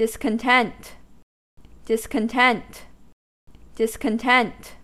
discontent discontent discontent.